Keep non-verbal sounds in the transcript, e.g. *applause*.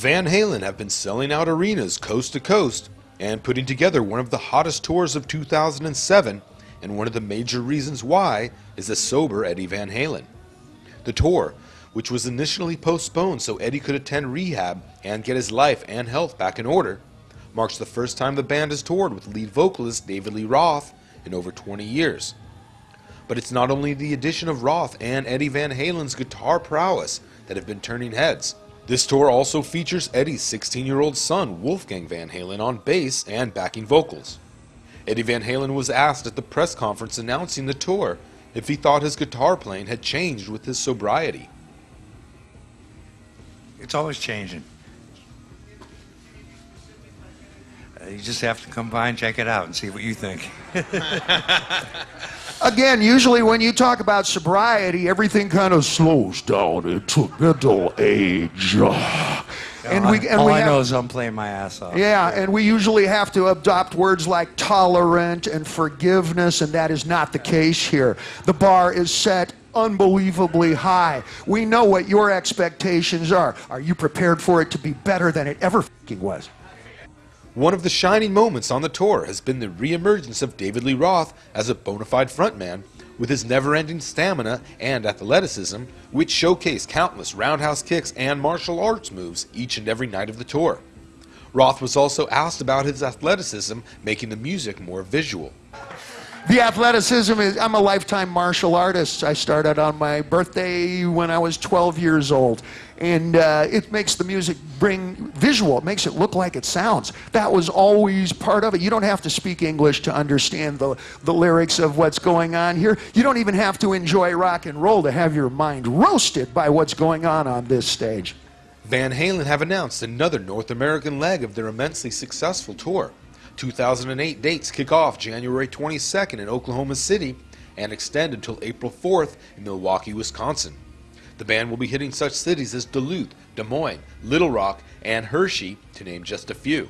Van Halen have been selling out arenas coast to coast and putting together one of the hottest tours of 2007, and one of the major reasons why is the sober Eddie Van Halen. The tour, which was initially postponed so Eddie could attend rehab and get his life and health back in order, marks the first time the band has toured with lead vocalist David Lee Roth in over 20 years. But it's not only the addition of Roth and Eddie Van Halen's guitar prowess that have been turning heads. This tour also features Eddie's 16 year old son, Wolfgang Van Halen, on bass and backing vocals. Eddie Van Halen was asked at the press conference announcing the tour if he thought his guitar playing had changed with his sobriety. It's always changing. You just have to come by and check it out and see what you think. *laughs* Again, usually when you talk about sobriety, everything kind of slows down into middle age. And we and all we I have, know is I'm playing my ass off. Yeah, and we usually have to adopt words like tolerant and forgiveness, and that is not the case here. The bar is set unbelievably high. We know what your expectations are. Are you prepared for it to be better than it ever was? One of the shining moments on the tour has been the reemergence of David Lee Roth as a bona fide frontman, with his never ending stamina and athleticism, which showcase countless roundhouse kicks and martial arts moves each and every night of the tour. Roth was also asked about his athleticism, making the music more visual. The athleticism is, I'm a lifetime martial artist. I started on my birthday when I was 12 years old. And uh, it makes the music bring visual, it makes it look like it sounds. That was always part of it. You don't have to speak English to understand the, the lyrics of what's going on here. You don't even have to enjoy rock and roll to have your mind roasted by what's going on on this stage. Van Halen have announced another North American leg of their immensely successful tour. 2008 dates kick off January 22nd in Oklahoma City and extend until April 4th in Milwaukee, Wisconsin. The band will be hitting such cities as Duluth, Des Moines, Little Rock, and Hershey, to name just a few.